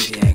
see the.